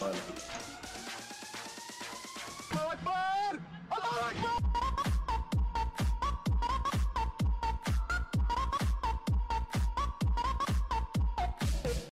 Hala.